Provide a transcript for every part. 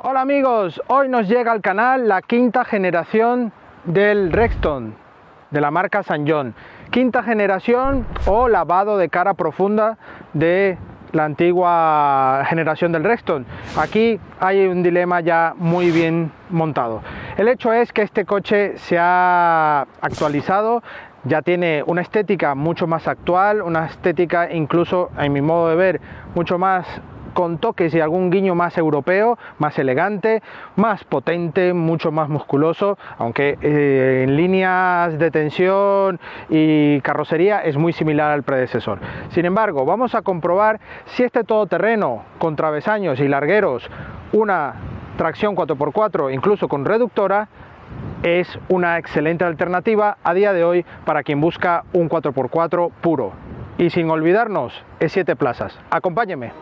Hola amigos, hoy nos llega al canal la quinta generación del Rexton de la marca San John. Quinta generación o lavado de cara profunda de la antigua generación del Rexton. Aquí hay un dilema ya muy bien montado. El hecho es que este coche se ha actualizado, ya tiene una estética mucho más actual, una estética incluso, en mi modo de ver, mucho más con toques y algún guiño más europeo, más elegante, más potente, mucho más musculoso, aunque eh, en líneas de tensión y carrocería es muy similar al predecesor. Sin embargo, vamos a comprobar si este todoterreno con travesaños y largueros, una tracción 4x4, incluso con reductora, es una excelente alternativa a día de hoy para quien busca un 4x4 puro. Y sin olvidarnos, es 7 plazas. Acompáñeme.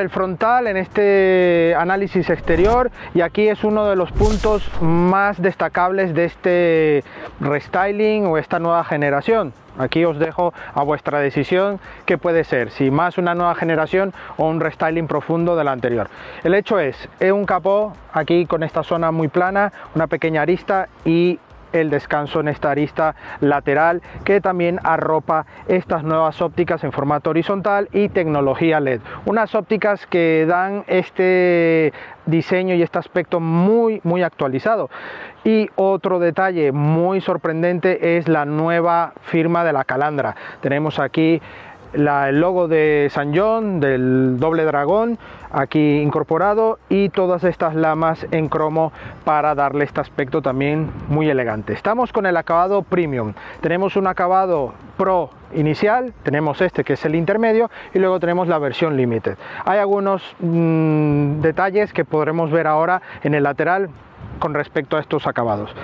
El frontal en este análisis exterior y aquí es uno de los puntos más destacables de este restyling o esta nueva generación. Aquí os dejo a vuestra decisión qué puede ser, si más una nueva generación o un restyling profundo de la anterior. El hecho es, es un capó aquí con esta zona muy plana, una pequeña arista y el descanso en esta arista lateral que también arropa estas nuevas ópticas en formato horizontal y tecnología LED. Unas ópticas que dan este diseño y este aspecto muy muy actualizado. Y otro detalle muy sorprendente es la nueva firma de la calandra. Tenemos aquí el logo de San John, del doble dragón, aquí incorporado y todas estas lamas en cromo para darle este aspecto también muy elegante. Estamos con el acabado premium. Tenemos un acabado pro inicial, tenemos este que es el intermedio y luego tenemos la versión limited. Hay algunos mmm, detalles que podremos ver ahora en el lateral con respecto a estos acabados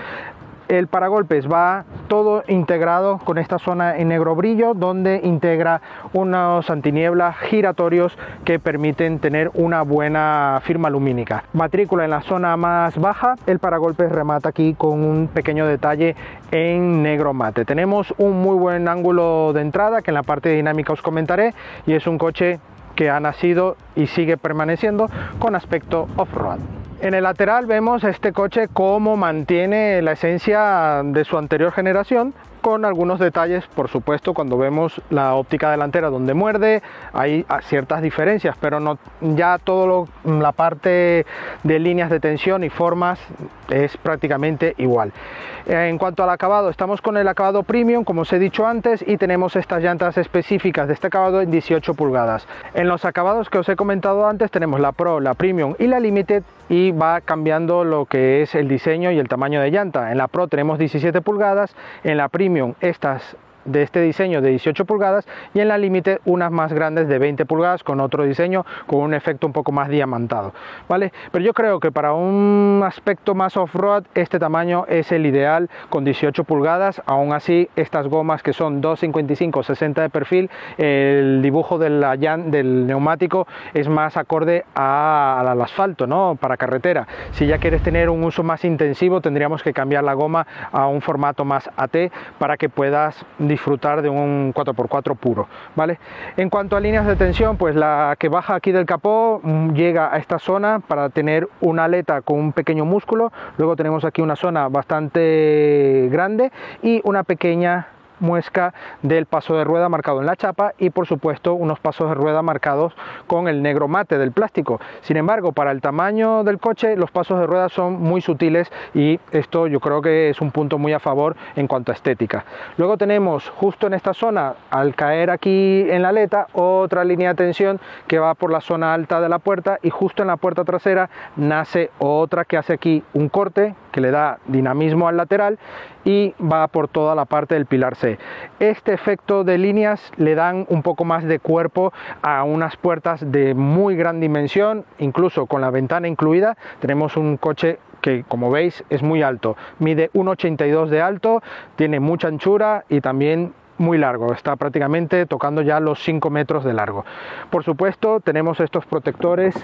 el paragolpes va todo integrado con esta zona en negro brillo donde integra unos antinieblas giratorios que permiten tener una buena firma lumínica. Matrícula en la zona más baja, el paragolpes remata aquí con un pequeño detalle en negro mate. Tenemos un muy buen ángulo de entrada que en la parte dinámica os comentaré y es un coche que ha nacido y sigue permaneciendo con aspecto off-road. En el lateral vemos este coche cómo mantiene la esencia de su anterior generación, con algunos detalles, por supuesto, cuando vemos la óptica delantera donde muerde, hay ciertas diferencias, pero no, ya todo la parte de líneas de tensión y formas es prácticamente igual. En cuanto al acabado, estamos con el acabado premium, como os he dicho antes, y tenemos estas llantas específicas de este acabado en 18 pulgadas. En los acabados que os he comentado antes tenemos la Pro, la Premium y la Limited y va cambiando lo que es el diseño y el tamaño de llanta. En la Pro tenemos 17 pulgadas, en la Premium estas de este diseño de 18 pulgadas y en la límite unas más grandes de 20 pulgadas con otro diseño con un efecto un poco más diamantado vale pero yo creo que para un aspecto más off-road este tamaño es el ideal con 18 pulgadas. Aún así estas gomas que son 255 60 de perfil el dibujo del neumático es más acorde al asfalto no para carretera. Si ya quieres tener un uso más intensivo tendríamos que cambiar la goma a un formato más AT para que puedas de un 4x4 puro, ¿vale? En cuanto a líneas de tensión, pues la que baja aquí del capó mm, llega a esta zona para tener una aleta con un pequeño músculo, luego tenemos aquí una zona bastante grande y una pequeña muesca del paso de rueda marcado en la chapa y por supuesto unos pasos de rueda marcados con el negro mate del plástico. Sin embargo, para el tamaño del coche los pasos de rueda son muy sutiles y esto yo creo que es un punto muy a favor en cuanto a estética. Luego tenemos justo en esta zona, al caer aquí en la aleta, otra línea de tensión que va por la zona alta de la puerta y justo en la puerta trasera nace otra que hace aquí un corte que le da dinamismo al lateral y va por toda la parte del pilar C. Este efecto de líneas le dan un poco más de cuerpo a unas puertas de muy gran dimensión, incluso con la ventana incluida. Tenemos un coche que como veis es muy alto, mide 1,82 de alto, tiene mucha anchura y también muy largo, está prácticamente tocando ya los 5 metros de largo. Por supuesto tenemos estos protectores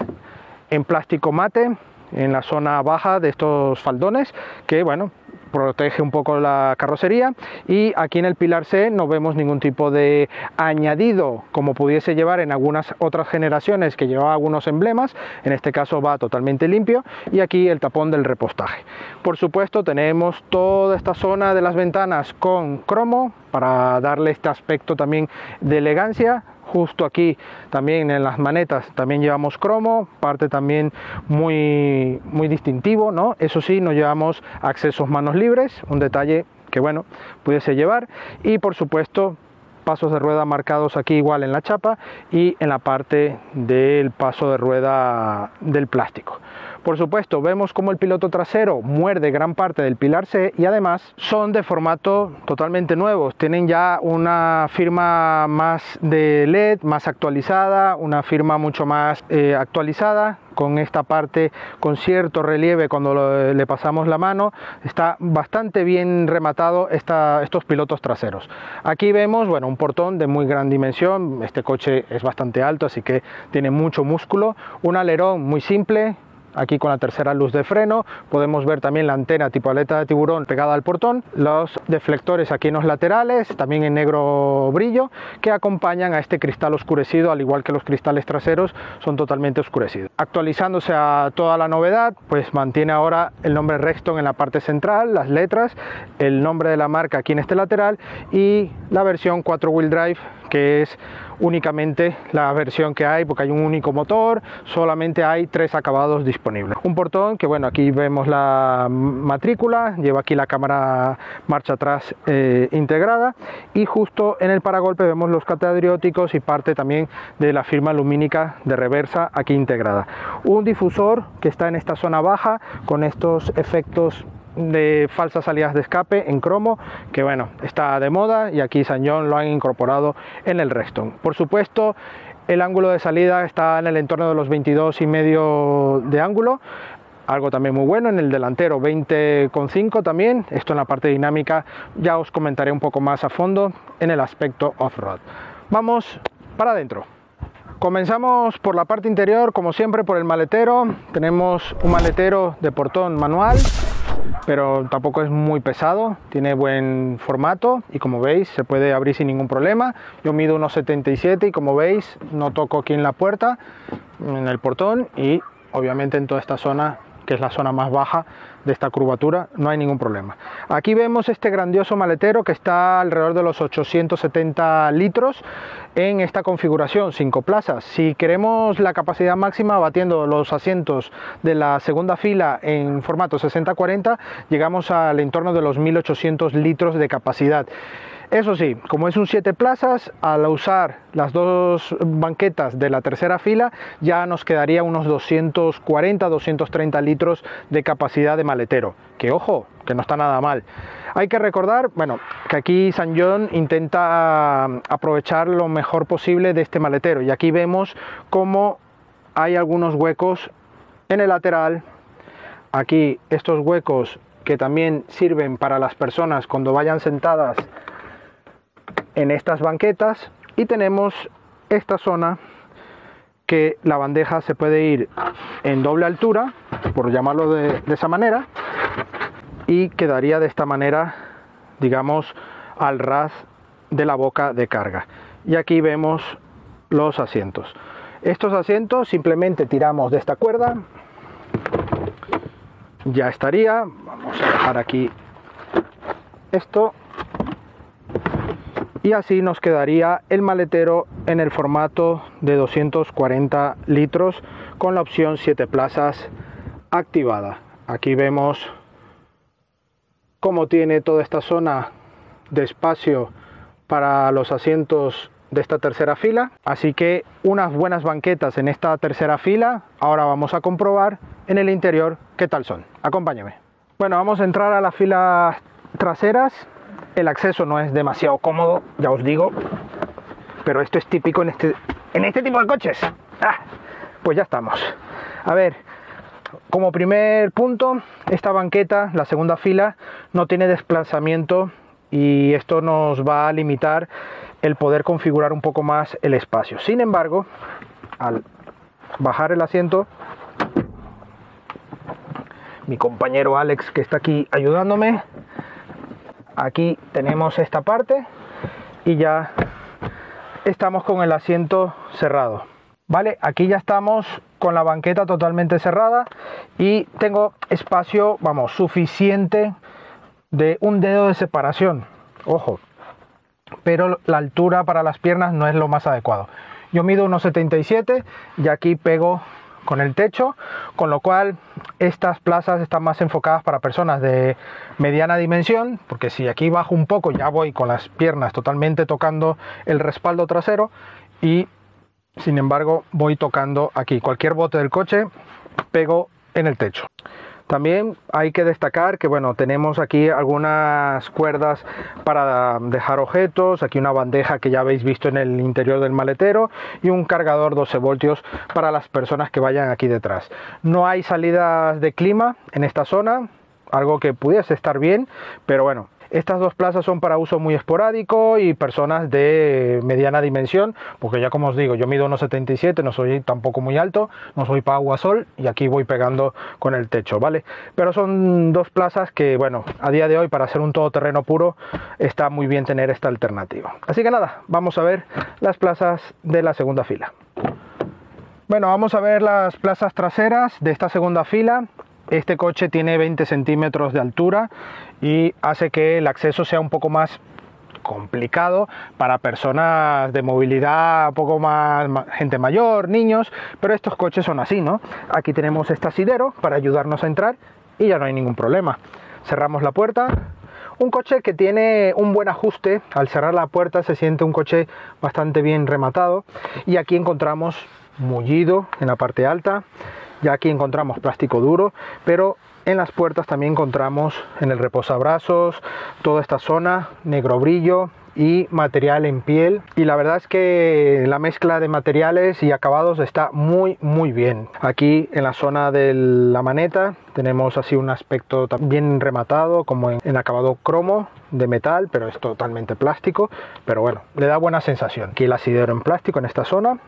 en plástico mate en la zona baja de estos faldones que bueno protege un poco la carrocería. Y aquí en el pilar C no vemos ningún tipo de añadido como pudiese llevar en algunas otras generaciones que llevaba algunos emblemas. En este caso va totalmente limpio. Y aquí el tapón del repostaje. Por supuesto tenemos toda esta zona de las ventanas con cromo para darle este aspecto también de elegancia justo aquí también en las manetas. También llevamos cromo parte también muy muy distintivo no eso sí no llevamos accesos manos libres un detalle que bueno pudiese llevar. Y por supuesto pasos de rueda marcados aquí igual en la chapa y en la parte del paso de rueda del plástico por supuesto, vemos como el piloto trasero muerde gran parte del pilar C y además son de formato totalmente nuevos. Tienen ya una firma más de LED, más actualizada, una firma mucho más eh, actualizada con esta parte con cierto relieve cuando le pasamos la mano. Está bastante bien rematado estos pilotos traseros. Aquí vemos bueno un portón de muy gran dimensión. Este coche es bastante alto así que tiene mucho músculo. Un alerón muy simple aquí con la tercera luz de freno, podemos ver también la antena tipo aleta de tiburón pegada al portón, los deflectores aquí en los laterales, también en negro brillo, que acompañan a este cristal oscurecido, al igual que los cristales traseros son totalmente oscurecidos. Actualizándose a toda la novedad, pues mantiene ahora el nombre Rexton en la parte central, las letras, el nombre de la marca aquí en este lateral y la versión 4 wheel drive que es únicamente la versión que hay porque hay un único motor, solamente hay tres acabados disponibles. Un portón que bueno, aquí vemos la matrícula, lleva aquí la cámara marcha atrás eh, integrada y justo en el paragolpe vemos los catadrióticos y parte también de la firma lumínica de reversa aquí integrada. Un difusor que está en esta zona baja con estos efectos de falsas salidas de escape en cromo que bueno está de moda y aquí Sañón lo han incorporado en el Reston por supuesto el ángulo de salida está en el entorno de los 22 y medio de ángulo algo también muy bueno en el delantero 20,5 también esto en la parte dinámica ya os comentaré un poco más a fondo en el aspecto off-road. Vamos para adentro. Comenzamos por la parte interior, como siempre, por el maletero. Tenemos un maletero de portón manual pero tampoco es muy pesado, tiene buen formato y como veis se puede abrir sin ningún problema. Yo mido unos 77 y como veis no toco aquí en la puerta, en el portón y obviamente en toda esta zona que es la zona más baja de esta curvatura, no hay ningún problema. Aquí vemos este grandioso maletero que está alrededor de los 870 litros en esta configuración, 5 plazas. Si queremos la capacidad máxima batiendo los asientos de la segunda fila en formato 60-40, llegamos al entorno de los 1800 litros de capacidad. Eso sí, como es un 7 plazas, al usar las dos banquetas de la tercera fila ya nos quedaría unos 240-230 litros de capacidad de maletero. Que ojo, que no está nada mal. Hay que recordar, bueno, que aquí San John intenta aprovechar lo mejor posible de este maletero y aquí vemos cómo hay algunos huecos en el lateral, aquí estos huecos que también sirven para las personas cuando vayan sentadas en estas banquetas y tenemos esta zona que la bandeja se puede ir en doble altura, por llamarlo de, esa manera, y quedaría de esta manera, digamos, al ras de la boca de carga. Y aquí vemos los asientos. Estos asientos simplemente tiramos de esta cuerda, ya estaría. Vamos a dejar aquí esto y así nos quedaría el maletero en el formato de 240 litros con la opción 7 plazas activada. Aquí vemos cómo tiene toda esta zona de espacio para los asientos de esta tercera fila. Así que unas buenas banquetas en esta tercera fila. Ahora vamos a comprobar en el interior qué tal son. Acompáñame. Bueno, vamos a entrar a las filas traseras. El acceso no es demasiado cómodo, ya os digo. Pero esto es típico en este, en este tipo de coches. Ah, pues ya estamos. A ver, como primer punto, esta banqueta, la segunda fila, no tiene desplazamiento y esto nos va a limitar el poder configurar un poco más el espacio. Sin embargo, al bajar el asiento, mi compañero Alex que está aquí ayudándome, aquí tenemos esta parte y ya estamos con el asiento cerrado. Vale, aquí ya estamos con la banqueta totalmente cerrada y tengo espacio, vamos, suficiente de un dedo de separación. Ojo, pero la altura para las piernas no es lo más adecuado. Yo mido 1,77 y aquí pego con el techo, con lo cual estas plazas están más enfocadas para personas de mediana dimensión, porque si aquí bajo un poco ya voy con las piernas totalmente tocando el respaldo trasero y sin embargo voy tocando aquí cualquier bote del coche pego en el techo. También hay que destacar que bueno, tenemos aquí algunas cuerdas para dejar objetos, aquí una bandeja que ya habéis visto en el interior del maletero y un cargador 12 voltios para las personas que vayan aquí detrás. No hay salidas de clima en esta zona, algo que pudiese estar bien, pero bueno, estas dos plazas son para uso muy esporádico y personas de mediana dimensión, porque ya como os digo, yo mido 1,77, no soy tampoco muy alto, no soy para agua sol y aquí voy pegando con el techo, ¿vale? Pero son dos plazas que, bueno, a día de hoy para hacer un todoterreno puro está muy bien tener esta alternativa. Así que nada, vamos a ver las plazas de la segunda fila. Bueno, vamos a ver las plazas traseras de esta segunda fila. Este coche tiene 20 centímetros de altura y hace que el acceso sea un poco más complicado para personas de movilidad poco más gente mayor, niños, pero estos coches son así, ¿no? Aquí tenemos este asidero para ayudarnos a entrar y ya no hay ningún problema. Cerramos la puerta. Un coche que tiene un buen ajuste, al cerrar la puerta se siente un coche bastante bien rematado y aquí encontramos mullido en la parte alta, ya aquí encontramos plástico duro, pero en las puertas también encontramos en el reposabrazos toda esta zona, negro brillo y material en piel. Y la verdad es que la mezcla de materiales y acabados está muy muy bien. Aquí en la zona de la maneta tenemos así un aspecto bien rematado como en, acabado cromo de metal, pero es totalmente plástico. Pero bueno, le da buena sensación. Aquí el asidero en plástico en esta zona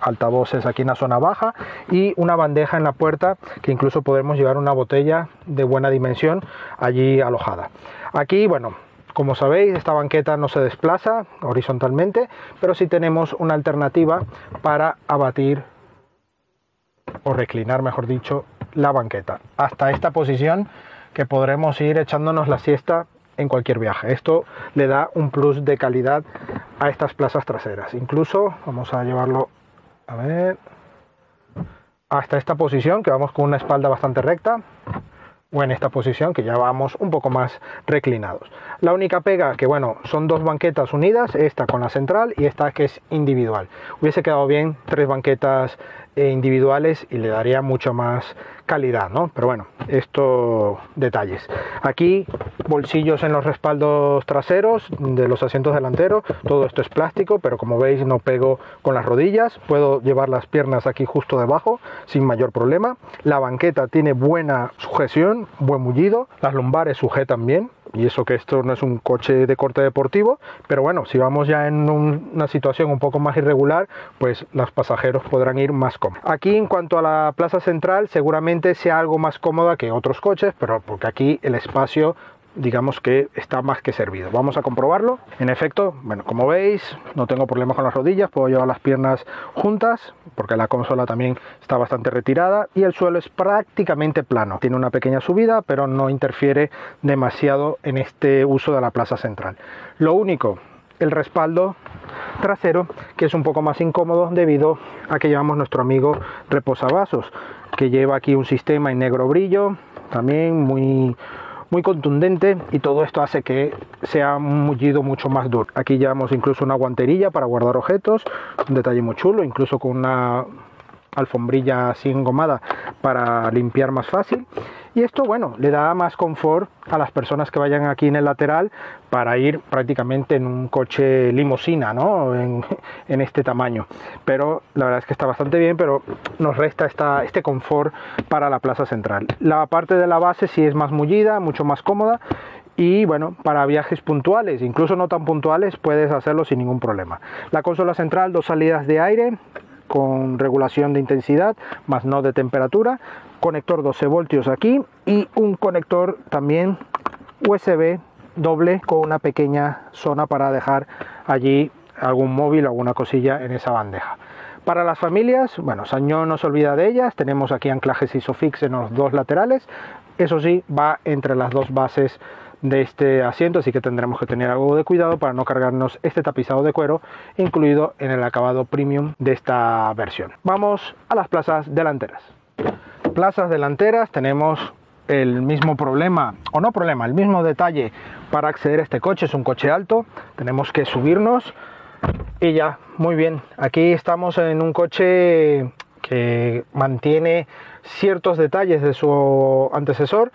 altavoces aquí en la zona baja y una bandeja en la puerta que incluso podemos llevar una botella de buena dimensión allí alojada. Aquí, bueno, como sabéis, esta banqueta no se desplaza horizontalmente, pero sí tenemos una alternativa para abatir o reclinar, mejor dicho, la banqueta hasta esta posición que podremos ir echándonos la siesta en cualquier viaje. Esto le da un plus de calidad a estas plazas traseras. Incluso vamos a llevarlo a ver, hasta esta posición que vamos con una espalda bastante recta o en esta posición que ya vamos un poco más reclinados. La única pega que bueno, son dos banquetas unidas, esta con la central y esta que es individual. Hubiese quedado bien tres banquetas individuales y le daría mucho más calidad, ¿no? Pero bueno, estos detalles. Aquí bolsillos en los respaldos traseros de los asientos delanteros, todo esto es plástico, pero como veis no pego con las rodillas, puedo llevar las piernas aquí justo debajo sin mayor problema. La banqueta tiene buena sujeción, buen mullido, las lumbares sujetan bien, y eso que esto no es un coche de corte deportivo, pero bueno, si vamos ya en una situación un poco más irregular, pues los pasajeros podrán ir más cómodos. Aquí en cuanto a la plaza central, seguramente sea algo más cómoda que otros coches, pero porque aquí el espacio digamos que está más que servido. Vamos a comprobarlo. En efecto, bueno, como veis, no tengo problemas con las rodillas, puedo llevar las piernas juntas, porque la consola también está bastante retirada y el suelo es prácticamente plano. Tiene una pequeña subida, pero no interfiere demasiado en este uso de la plaza central. Lo único el respaldo trasero que es un poco más incómodo debido a que llevamos nuestro amigo reposavasos que lleva aquí un sistema en negro brillo también muy muy contundente y todo esto hace que sea un mullido mucho más duro. Aquí llevamos incluso una guanterilla para guardar objetos, un detalle muy chulo, incluso con una alfombrilla así engomada para limpiar más fácil y esto bueno le da más confort a las personas que vayan aquí en el lateral para ir prácticamente en un coche limosina ¿no? en, este tamaño pero la verdad es que está bastante bien pero nos resta esta, este confort para la plaza central la parte de la base sí es más mullida mucho más cómoda y bueno, para viajes puntuales, incluso no tan puntuales, puedes hacerlo sin ningún problema. La consola central, dos salidas de aire, con regulación de intensidad, más no de temperatura, conector 12 voltios aquí y un conector también USB doble con una pequeña zona para dejar allí algún móvil o alguna cosilla en esa bandeja. Para las familias, bueno, Sañón no se olvida de ellas, tenemos aquí anclajes ISOFIX en los dos laterales, eso sí, va entre las dos bases de este asiento, así que tendremos que tener algo de cuidado para no cargarnos este tapizado de cuero incluido en el acabado premium de esta versión. Vamos a las plazas delanteras. Plazas delanteras tenemos el mismo problema, o no problema, el mismo detalle para acceder a este coche, es un coche alto, tenemos que subirnos y ya, muy bien, aquí estamos en un coche que mantiene ciertos detalles de su antecesor,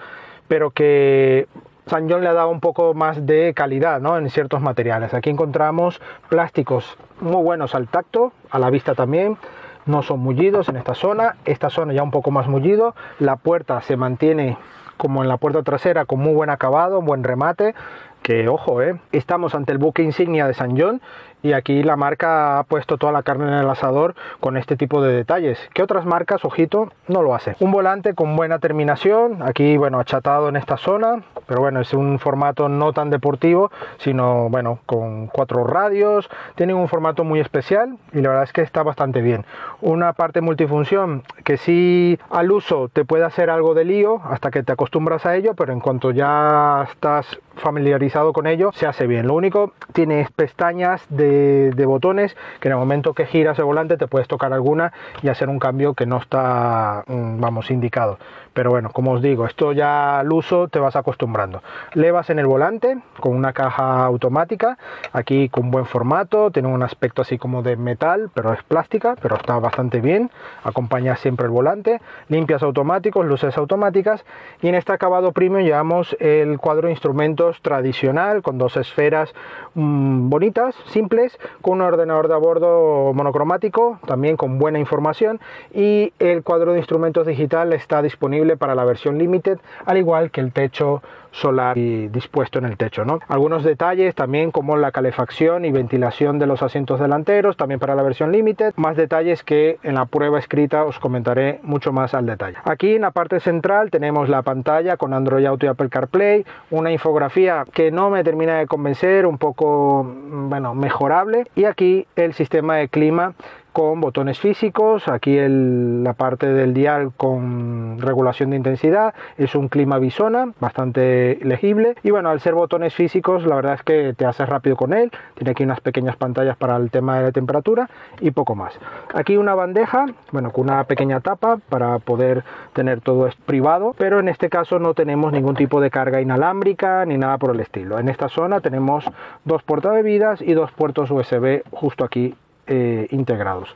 pero que San John le ha dado un poco más de calidad ¿no? en ciertos materiales. Aquí encontramos plásticos muy buenos al tacto, a la vista también. No son mullidos en esta zona, esta zona ya un poco más mullido. La puerta se mantiene como en la puerta trasera con muy buen acabado, buen remate. Que ojo, ¿eh? estamos ante el buque insignia de San John y aquí la marca ha puesto toda la carne en el asador con este tipo de detalles. Que otras marcas ojito no lo hacen un volante con buena terminación aquí bueno achatado en esta zona pero bueno es un formato no tan deportivo sino bueno con cuatro radios tienen un formato muy especial y la verdad es que está bastante bien. Una parte multifunción que sí al uso te puede hacer algo de lío hasta que te acostumbras a ello pero en cuanto ya estás familiarizado con ello se hace bien. Lo único tiene pestañas de de, botones que en el momento que giras el volante te puedes tocar alguna y hacer un cambio que no está, mm, vamos, indicado. Pero bueno, como os digo, esto ya al uso te vas acostumbrando. Levas en el volante con una caja automática, aquí con buen formato, tiene un aspecto así como de metal, pero es plástica, pero está bastante bien. Acompaña siempre el volante, limpias automáticos, luces automáticas y en este acabado premium llevamos el cuadro de instrumentos tradicional con dos esferas mm, bonitas, simples, con un ordenador de a bordo monocromático, también con buena información y el cuadro de instrumentos digital está disponible para la versión Limited, al igual que el techo solar y dispuesto en el techo. ¿no? Algunos detalles también como la calefacción y ventilación de los asientos delanteros, también para la versión Limited. Más detalles que en la prueba escrita os comentaré mucho más al detalle. Aquí en la parte central tenemos la pantalla con Android Auto y Apple CarPlay, una infografía que no me termina de convencer, un poco bueno, mejorable. Y aquí el sistema de clima con botones físicos, aquí la parte del dial con regulación de intensidad, es un clima bisona bastante legible y bueno, al ser botones físicos la verdad es que te haces rápido con él, tiene aquí unas pequeñas pantallas para el tema de la temperatura y poco más. Aquí una bandeja, bueno, con una pequeña tapa para poder tener todo privado, pero en este caso no tenemos ningún tipo de carga inalámbrica ni nada por el estilo. En esta zona tenemos dos bebidas y dos puertos USB justo aquí eh, integrados.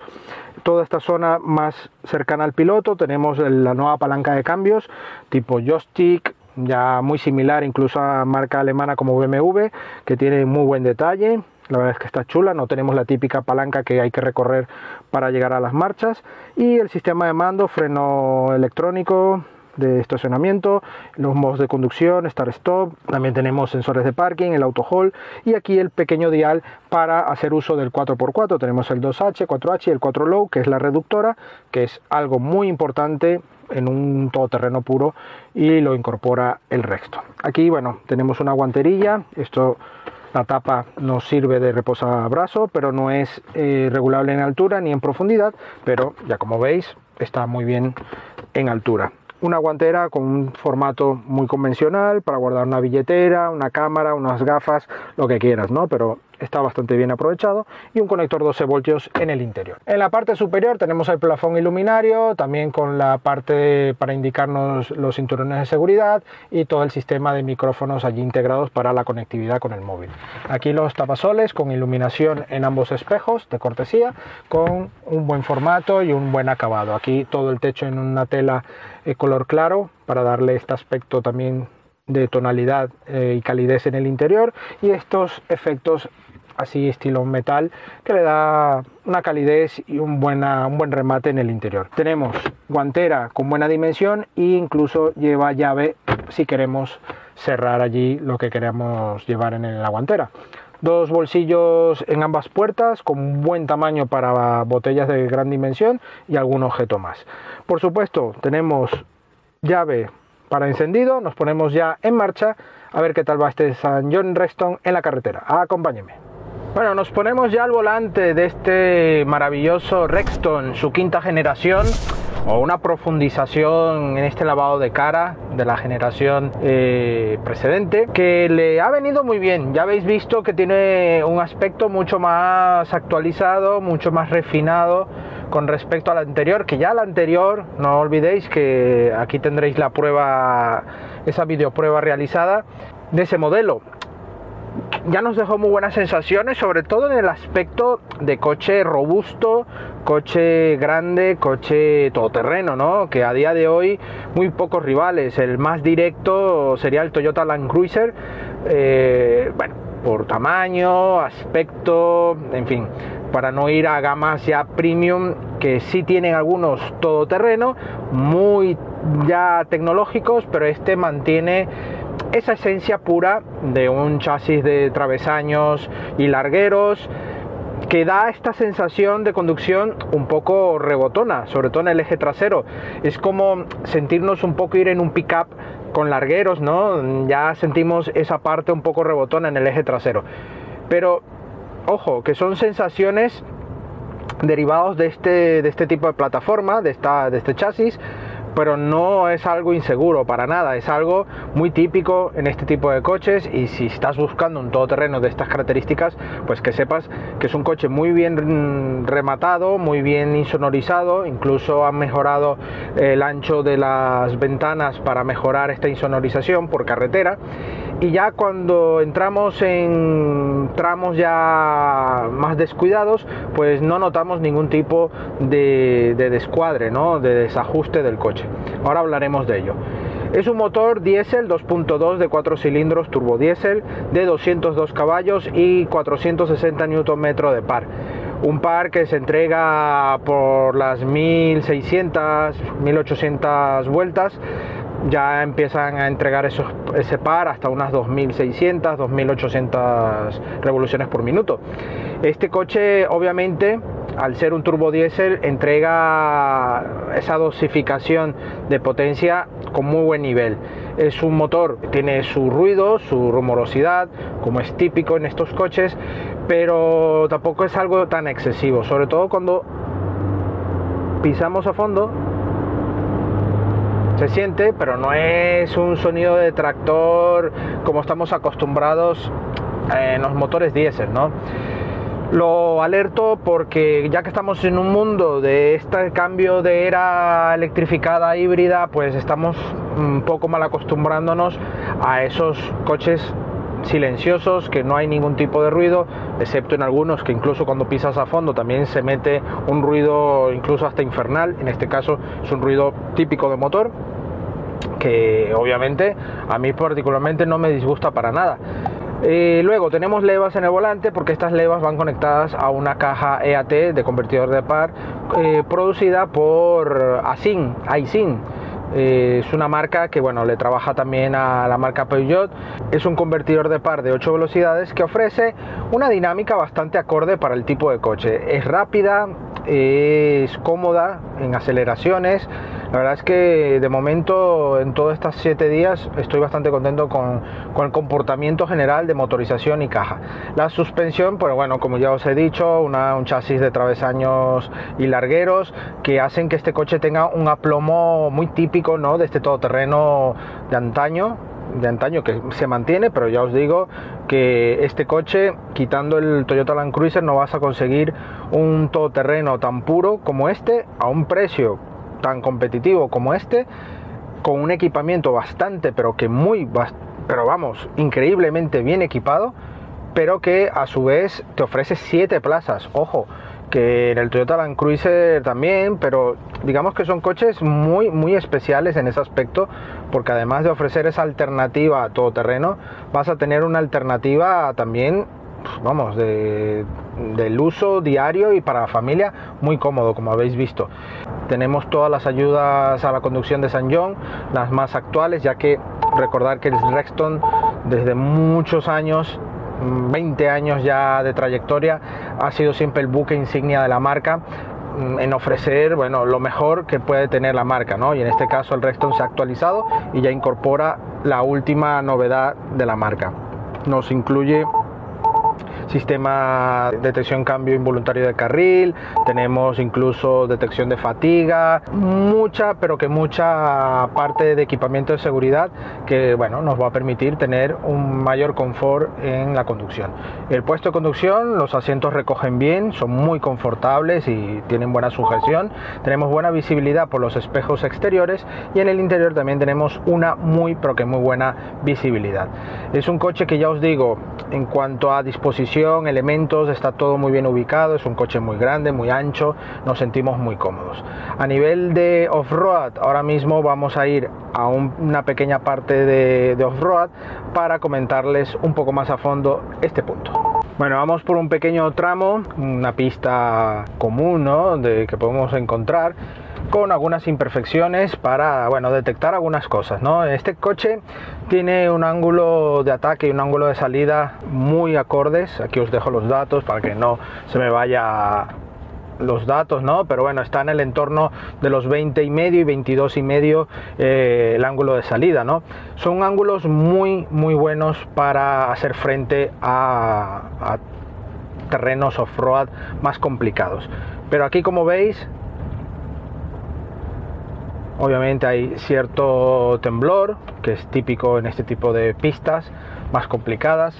Toda esta zona más cercana al piloto tenemos la nueva palanca de cambios tipo joystick, ya muy similar incluso a marca alemana como BMW, que tiene muy buen detalle. La verdad es que está chula, no tenemos la típica palanca que hay que recorrer para llegar a las marchas. Y el sistema de mando, freno electrónico, de estacionamiento, los modos de conducción, start stop, también tenemos sensores de parking, el auto hold y aquí el pequeño dial para hacer uso del 4x4. Tenemos el 2H, 4H y el 4 low, que es la reductora, que es algo muy importante en un todoterreno puro y lo incorpora el resto. Aquí, bueno, tenemos una guanterilla, esto la tapa nos sirve de reposabrazo, pero no es eh, regulable en altura ni en profundidad, pero ya como veis está muy bien en altura una guantera con un formato muy convencional para guardar una billetera, una cámara, unas gafas, lo que quieras, ¿no? Pero está bastante bien aprovechado y un conector 12 voltios en el interior. En la parte superior tenemos el plafón iluminario, también con la parte para indicarnos los cinturones de seguridad y todo el sistema de micrófonos allí integrados para la conectividad con el móvil. Aquí los tapasoles con iluminación en ambos espejos de cortesía con un buen formato y un buen acabado. Aquí todo el techo en una tela eh, color claro para darle este aspecto también de tonalidad eh, y calidez en el interior y estos efectos así estilo metal que le da una calidez y un, buena, un buen remate en el interior. Tenemos guantera con buena dimensión e incluso lleva llave si queremos cerrar allí lo que queremos llevar en la guantera. Dos bolsillos en ambas puertas con buen tamaño para botellas de gran dimensión y algún objeto más. Por supuesto tenemos llave para encendido, nos ponemos ya en marcha a ver qué tal va este San John Reston en la carretera. Acompáñenme. Bueno, nos ponemos ya al volante de este maravilloso Rexton, su quinta generación, o una profundización en este lavado de cara de la generación eh, precedente, que le ha venido muy bien. Ya habéis visto que tiene un aspecto mucho más actualizado, mucho más refinado con respecto a la anterior, que ya la anterior, no olvidéis que aquí tendréis la prueba, esa videoprueba realizada de ese modelo ya nos dejó muy buenas sensaciones, sobre todo en el aspecto de coche robusto, coche grande, coche todoterreno, ¿no? Que a día de hoy muy pocos rivales. El más directo sería el Toyota Land Cruiser, eh, bueno, por tamaño, aspecto, en fin, para no ir a gamas ya premium que sí tienen algunos todoterreno, muy ya tecnológicos, pero este mantiene esa esencia pura de un chasis de travesaños y largueros que da esta sensación de conducción un poco rebotona, sobre todo en el eje trasero. Es como sentirnos un poco ir en un pickup con largueros, ¿no? Ya sentimos esa parte un poco rebotona en el eje trasero. Pero, ojo, que son sensaciones derivados de este, de este tipo de plataforma, de, esta, de este chasis, pero no es algo inseguro para nada, es algo muy típico en este tipo de coches y si estás buscando un todoterreno de estas características, pues que sepas que es un coche muy bien rematado, muy bien insonorizado, incluso han mejorado el ancho de las ventanas para mejorar esta insonorización por carretera y ya cuando entramos en tramos ya más descuidados, pues no notamos ningún tipo de, descuadre, ¿no? de desajuste del coche. Ahora hablaremos de ello. Es un motor diésel 2.2 de 4 cilindros turbo diésel de 202 caballos y 460 Nm de par. Un par que se entrega por las 1600, 1800 vueltas ya empiezan a entregar esos, ese par hasta unas 2600, 2800 revoluciones por minuto. Este coche obviamente al ser un turbo diésel entrega esa dosificación de potencia con muy buen nivel. Es un motor, tiene su ruido, su rumorosidad, como es típico en estos coches, pero tampoco es algo tan excesivo, sobre todo cuando pisamos a fondo se siente, pero no es un sonido de tractor como estamos acostumbrados en los motores diésel, ¿no? Lo alerto porque ya que estamos en un mundo de este cambio de era electrificada híbrida, pues estamos un poco mal acostumbrándonos a esos coches silenciosos, que no hay ningún tipo de ruido, excepto en algunos que incluso cuando pisas a fondo también se mete un ruido incluso hasta infernal, en este caso es un ruido típico de motor, que obviamente a mí particularmente no me disgusta para nada. Eh, luego tenemos levas en el volante porque estas levas van conectadas a una caja EAT de convertidor de par eh, producida por Asin, Aisin. Eh, es una marca que bueno, le trabaja también a la marca Peugeot. Es un convertidor de par de 8 velocidades que ofrece una dinámica bastante acorde para el tipo de coche. Es rápida, es cómoda en aceleraciones. La verdad es que de momento en todos estos 7 días estoy bastante contento con, el comportamiento general de motorización y caja. La suspensión, pues bueno, como ya os he dicho, un chasis de travesaños y largueros que hacen que este coche tenga un aplomo muy típico ¿no? de este todoterreno de antaño de antaño que se mantiene, pero ya os digo que este coche, quitando el Toyota Land Cruiser, no vas a conseguir un todoterreno tan puro como este a un precio tan competitivo como este, con un equipamiento bastante, pero que muy, pero vamos, increíblemente bien equipado, pero que a su vez te ofrece 7 plazas. Ojo, que en el Toyota Land Cruiser también, pero digamos que son coches muy muy especiales en ese aspecto, porque además de ofrecer esa alternativa a todoterreno, vas a tener una alternativa también, vamos, de, del uso diario y para la familia muy cómodo, como habéis visto. Tenemos todas las ayudas a la conducción de San John, las más actuales, ya que recordar que el Rexton desde muchos años 20 años ya de trayectoria, ha sido siempre el buque insignia de la marca mm, en ofrecer bueno, lo mejor que puede tener la marca, ¿no? Y en este caso el Rexton se ha actualizado y ya incorpora la última novedad de la marca. Nos incluye sistema de detección cambio involuntario de carril, tenemos incluso detección de fatiga, mucha, pero que mucha parte de equipamiento de seguridad que bueno, nos va a permitir tener un mayor confort en la conducción. El puesto de conducción, los asientos recogen bien, son muy confortables y tienen buena sujeción, tenemos buena visibilidad por los espejos exteriores y en el interior también tenemos una muy, pero que muy buena visibilidad. Es un coche que ya os digo, en cuanto a disposición elementos, está todo muy bien ubicado, es un coche muy grande, muy ancho, nos sentimos muy cómodos. A nivel de off-road, ahora mismo vamos a ir a una pequeña parte de, off-road para comentarles un poco más a fondo este punto. Bueno, vamos por un pequeño tramo, una pista común de, que podemos encontrar con algunas imperfecciones para bueno, detectar algunas cosas. ¿no? Este coche tiene un ángulo de ataque y un ángulo de salida muy acordes. Aquí os dejo los datos para que no se me vaya los datos, ¿no? Pero bueno, está en el entorno de los 20 y medio y 22 y medio eh, el ángulo de salida, ¿no? Son ángulos muy, muy buenos para hacer frente a, a terrenos off-road más complicados. Pero aquí, como veis, Obviamente hay cierto temblor, que es típico en este tipo de pistas más complicadas,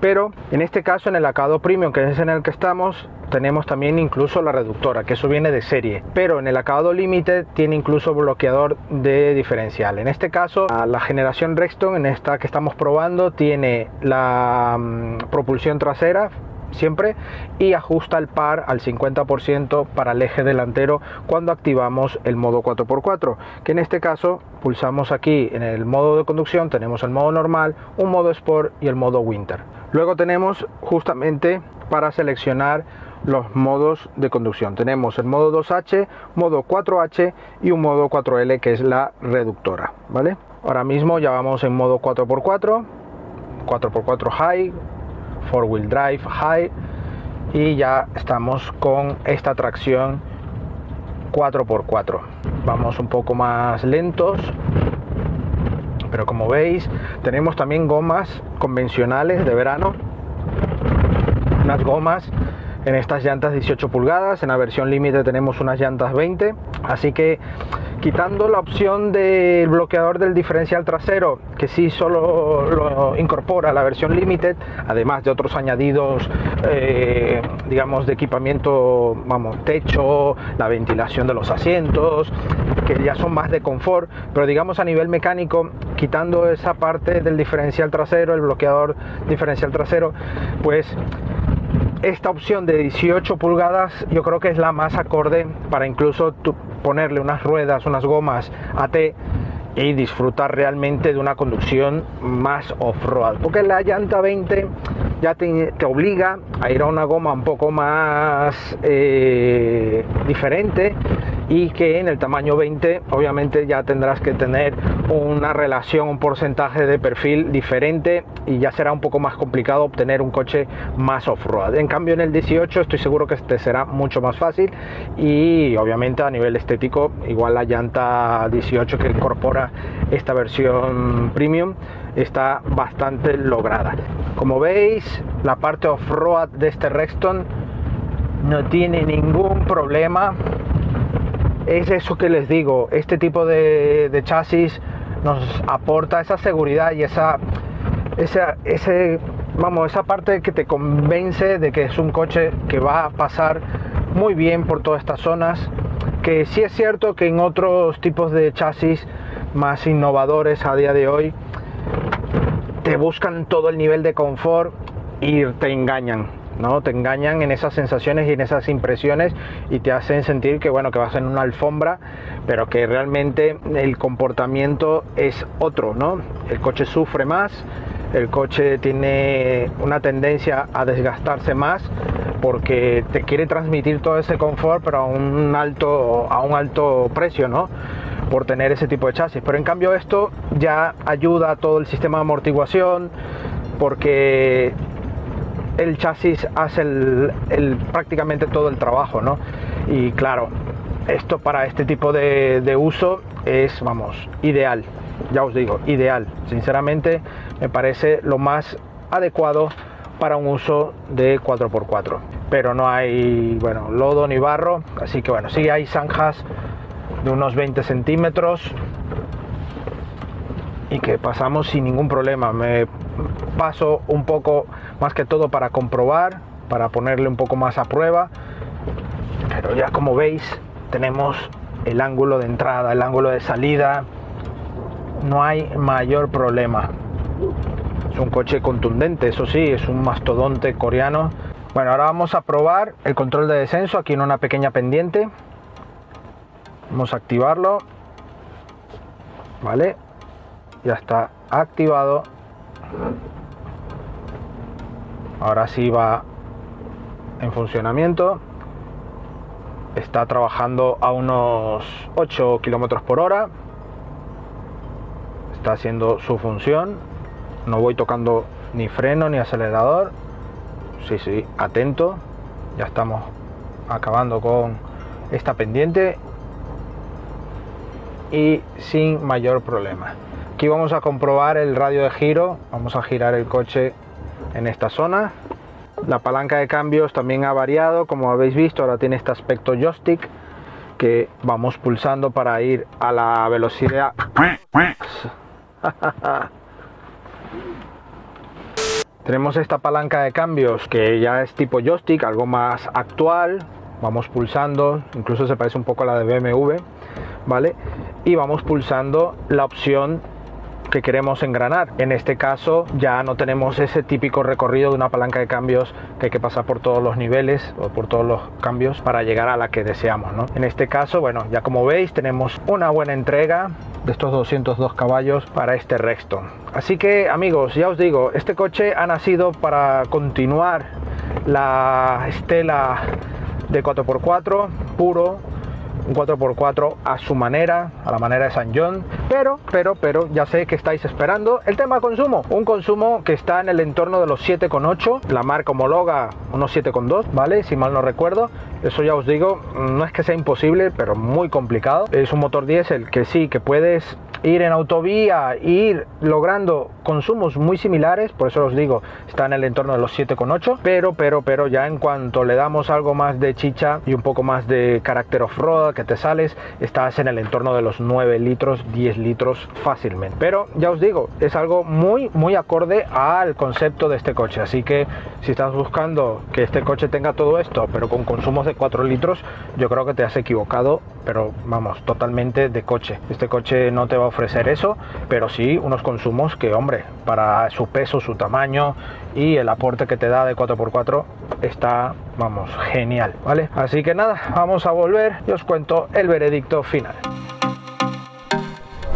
pero en este caso en el acabado premium, que es en el que estamos, tenemos también incluso la reductora, que eso viene de serie, pero en el acabado límite tiene incluso bloqueador de diferencial. En este caso, la generación Rexton, en esta que estamos probando, tiene la mm, propulsión trasera siempre y ajusta el par al 50% para el eje delantero cuando activamos el modo 4x4 que en este caso pulsamos aquí en el modo de conducción tenemos el modo normal un modo sport y el modo winter. Luego tenemos justamente para seleccionar los modos de conducción. Tenemos el modo 2H modo 4H y un modo 4L que es la reductora vale ahora mismo ya vamos en modo 4x4 4x4 high four wheel drive high. Y ya estamos con esta tracción 4x4 vamos un poco más lentos pero como veis tenemos también gomas convencionales de verano. Unas gomas en estas llantas 18 pulgadas en la versión límite tenemos unas llantas 20 así que quitando la opción del bloqueador del diferencial trasero, que sí solo lo incorpora la versión Limited, además de otros añadidos, eh, digamos, de equipamiento, vamos, techo, la ventilación de los asientos, que ya son más de confort, pero digamos a nivel mecánico, quitando esa parte del diferencial trasero, el bloqueador diferencial trasero, pues esta opción de 18 pulgadas yo creo que es la más acorde para incluso ponerle unas ruedas, unas gomas AT y disfrutar realmente de una conducción más off-road. Porque la llanta 20 ya te, obliga a ir a una goma un poco más eh, diferente y que en el tamaño 20 obviamente ya tendrás que tener una relación, un porcentaje de perfil diferente y ya será un poco más complicado obtener un coche más off-road. En cambio en el 18 estoy seguro que este será mucho más fácil y obviamente a nivel estético igual la llanta 18 que incorpora esta versión premium está bastante lograda. Como veis la parte off-road de este Rexton no tiene ningún problema es eso que les digo, este tipo de, chasis nos aporta esa seguridad y esa, esa, ese, vamos, esa parte que te convence de que es un coche que va a pasar muy bien por todas estas zonas. Que sí es cierto que en otros tipos de chasis más innovadores a día de hoy te buscan todo el nivel de confort y te engañan. ¿no? Te engañan en esas sensaciones y en esas impresiones y te hacen sentir que bueno, que vas en una alfombra, pero que realmente el comportamiento es otro, ¿no? El coche sufre más, el coche tiene una tendencia a desgastarse más porque te quiere transmitir todo ese confort pero a un alto a un alto precio, ¿no? Por tener ese tipo de chasis. Pero en cambio esto ya ayuda a todo el sistema de amortiguación porque el chasis hace prácticamente todo el trabajo, ¿no? Y claro, esto para este tipo de, de uso es, vamos, ideal. Ya os digo, ideal. Sinceramente me parece lo más adecuado para un uso de 4x4 pero no hay bueno lodo ni barro así que bueno sí hay zanjas de unos 20 centímetros y que pasamos sin ningún problema me paso un poco más que todo para comprobar, para ponerle un poco más a prueba. Pero ya como veis, tenemos el ángulo de entrada, el ángulo de salida. No hay mayor problema. Es un coche contundente, eso sí, es un mastodonte coreano. Bueno, ahora vamos a probar el control de descenso aquí en una pequeña pendiente. Vamos a activarlo. Vale. Ya está activado. Ahora sí va en funcionamiento. Está trabajando a unos 8 kilómetros por hora. Está haciendo su función. No voy tocando ni freno ni acelerador. Sí sí atento. Ya estamos acabando con esta pendiente y sin mayor problema aquí vamos a comprobar el radio de giro vamos a girar el coche en esta zona. La palanca de cambios también ha variado, como habéis visto, ahora tiene este aspecto joystick que vamos pulsando para ir a la velocidad. Tenemos esta palanca de cambios que ya es tipo joystick, algo más actual. Vamos pulsando, incluso se parece un poco a la de BMW, ¿vale? Y vamos pulsando la opción que queremos engranar. En este caso ya no tenemos ese típico recorrido de una palanca de cambios que hay que pasar por todos los niveles o por todos los cambios para llegar a la que deseamos. ¿no? En este caso, bueno, ya como veis tenemos una buena entrega de estos 202 caballos para este Rexton. Así que amigos, ya os digo, este coche ha nacido para continuar la estela de 4x4 puro un 4x4 a su manera, a la manera de San John, pero, pero, pero, ya sé que estáis esperando el tema consumo, un consumo que está en el entorno de los 7,8, la marca homologa unos 7,2, ¿vale? Si mal no recuerdo, eso ya os digo, no es que sea imposible, pero muy complicado. Es un motor diésel que sí, que puedes ir en autovía, ir logrando consumos muy similares, por eso os digo, está en el entorno de los 7,8, pero, pero, pero ya en cuanto le damos algo más de chicha y un poco más de carácter off-road que te sales, estás en el entorno de los 9 litros, 10 litros fácilmente. Pero ya os digo, es algo muy, muy acorde al concepto de este coche, así que si estás buscando que este coche tenga todo esto, pero con consumos de 4 litros, yo creo que te has equivocado, pero vamos, totalmente de coche. Este coche no te va ofrecer eso, pero sí unos consumos que, hombre, para su peso, su tamaño y el aporte que te da de 4x4 está, vamos, genial, ¿vale? Así que nada, vamos a volver y os cuento el veredicto final.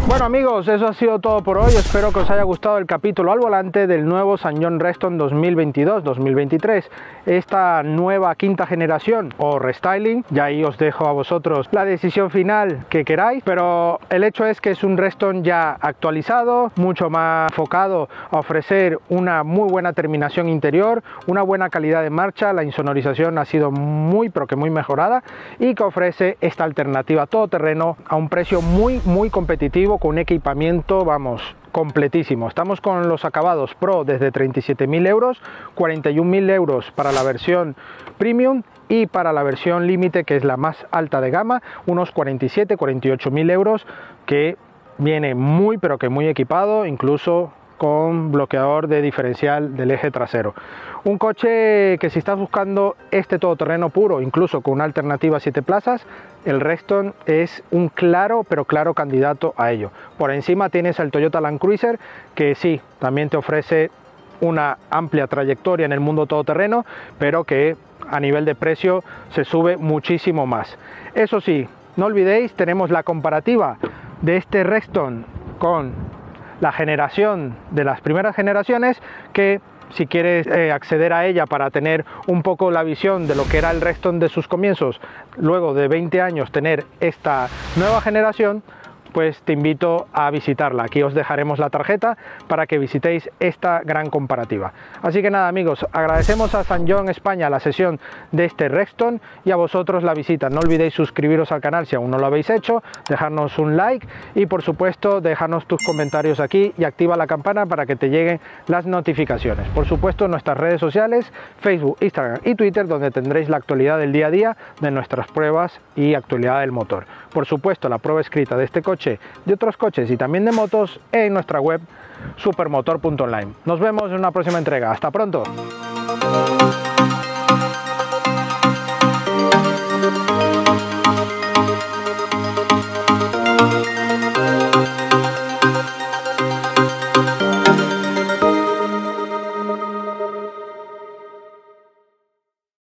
Bueno amigos, eso ha sido todo por hoy. Espero que os haya gustado el capítulo al volante del nuevo San John Reston 2022-2023. Esta nueva quinta generación o restyling. Ya ahí os dejo a vosotros la decisión final que queráis. Pero el hecho es que es un Reston ya actualizado, mucho más enfocado a ofrecer una muy buena terminación interior, una buena calidad de marcha. La insonorización ha sido muy pero que muy mejorada y que ofrece esta alternativa todoterreno a un precio muy muy competitivo con un equipamiento, vamos, completísimo. Estamos con los acabados Pro desde 37.000 euros, 41.000 euros para la versión Premium y para la versión límite, que es la más alta de gama, unos 47, 48.000 euros, que viene muy pero que muy equipado, incluso con bloqueador de diferencial del eje trasero. Un coche que si estás buscando este todoterreno puro, incluso con una alternativa a 7 plazas, el Reston es un claro pero claro candidato a ello. Por encima tienes el Toyota Land Cruiser que sí, también te ofrece una amplia trayectoria en el mundo todoterreno, pero que a nivel de precio se sube muchísimo más. Eso sí, no olvidéis, tenemos la comparativa de este Reston con la generación de las primeras generaciones que si quieres eh, acceder a ella para tener un poco la visión de lo que era el Reston de sus comienzos, luego de 20 años tener esta nueva generación, pues te invito a visitarla. Aquí os dejaremos la tarjeta para que visitéis esta gran comparativa. Así que nada amigos, agradecemos a San John España la sesión de este Rexton y a vosotros la visita. No olvidéis suscribiros al canal si aún no lo habéis hecho, dejarnos un like y por supuesto dejarnos tus comentarios aquí y activa la campana para que te lleguen las notificaciones. Por supuesto nuestras redes sociales, Facebook, Instagram y Twitter donde tendréis la actualidad del día a día de nuestras pruebas y actualidad del motor. Por supuesto la prueba escrita de este de otros coches y también de motos en nuestra web supermotor.online. Nos vemos en una próxima entrega. Hasta pronto.